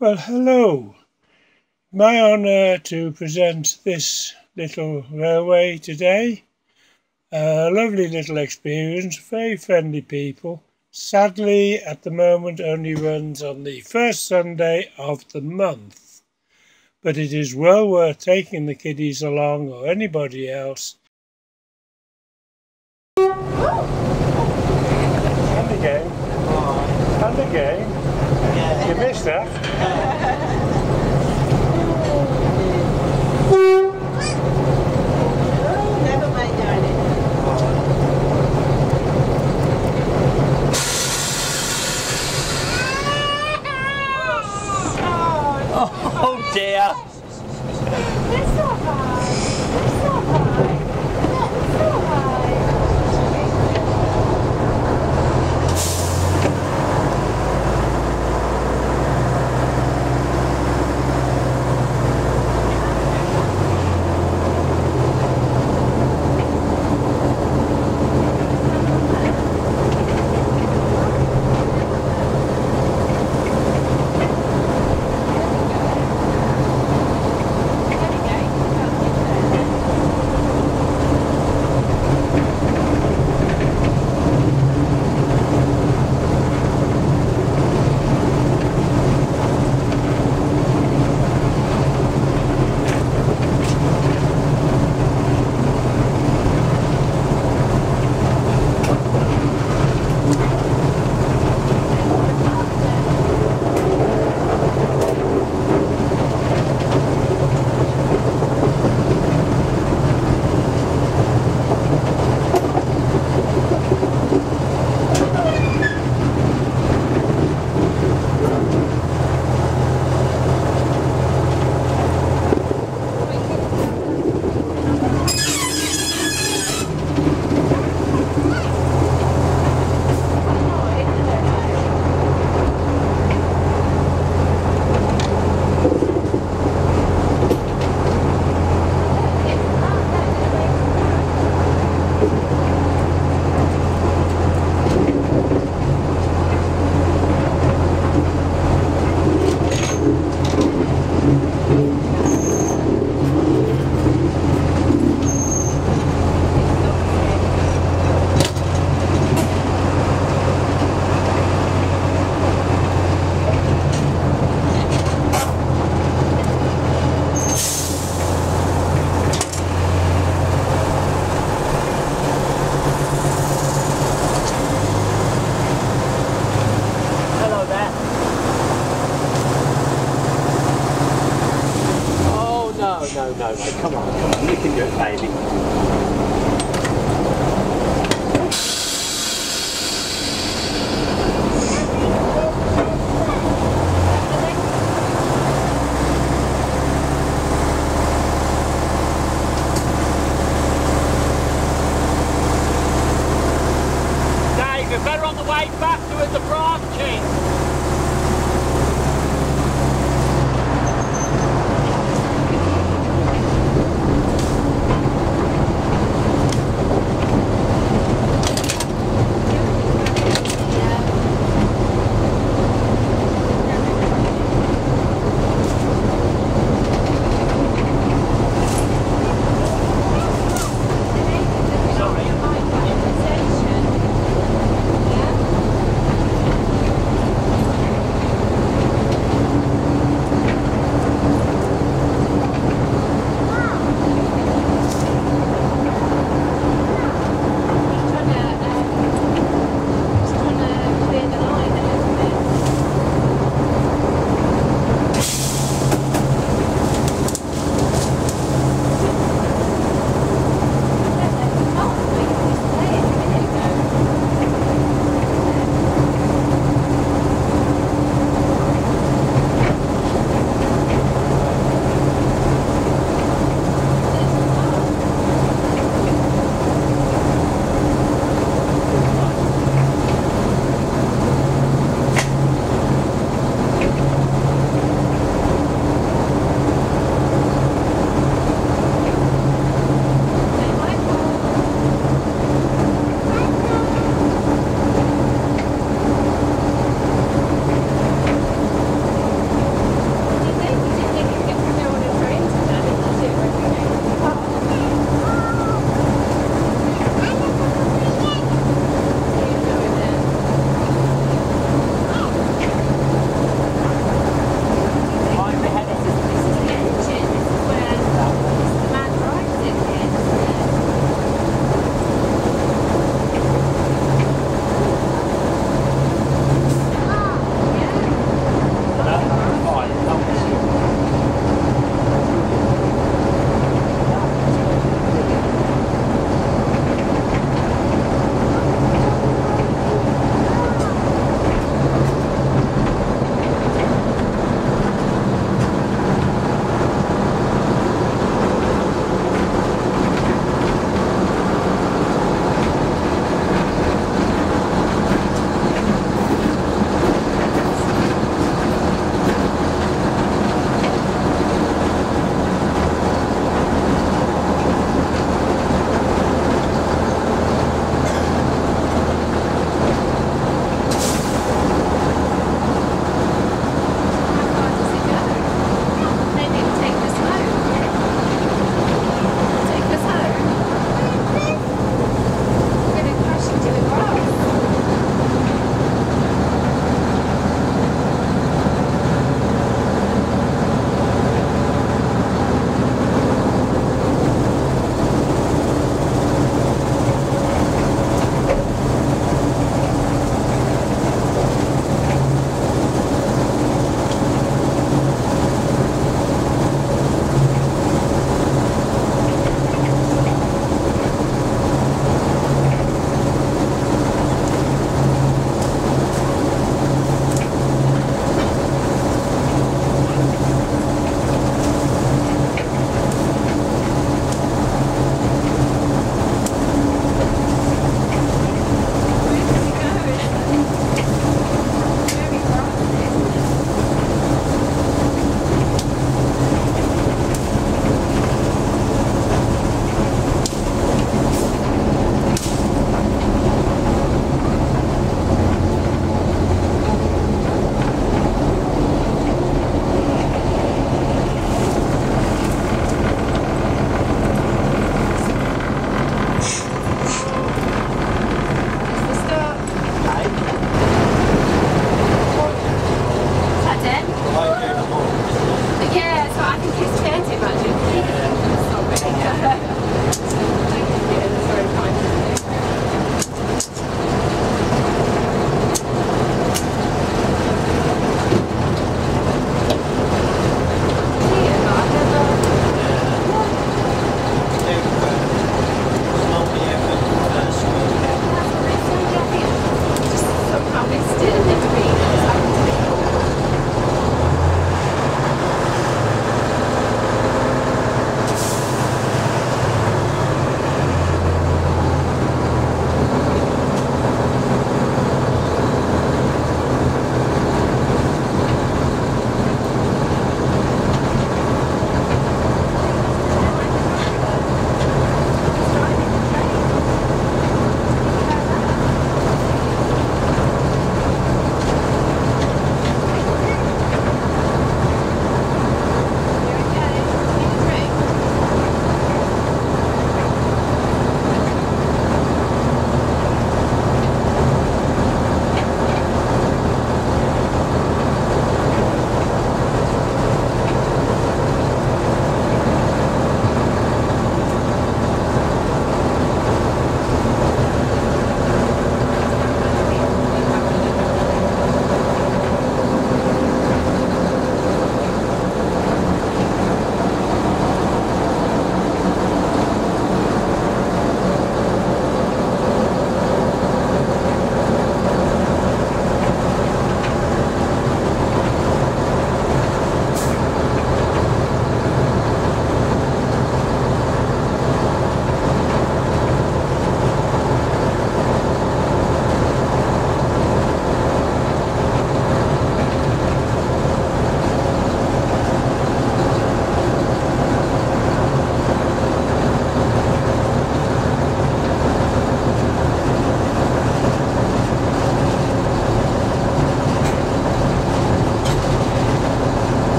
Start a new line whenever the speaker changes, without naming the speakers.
Well, hello. My honour to present this little railway today. A lovely little experience, very friendly people. Sadly, at the moment, only runs on the first Sunday of the month. But it is well worth taking the kiddies along or anybody else. And again. And again. You missed
no, mate. Come on, come on. You can do it, baby.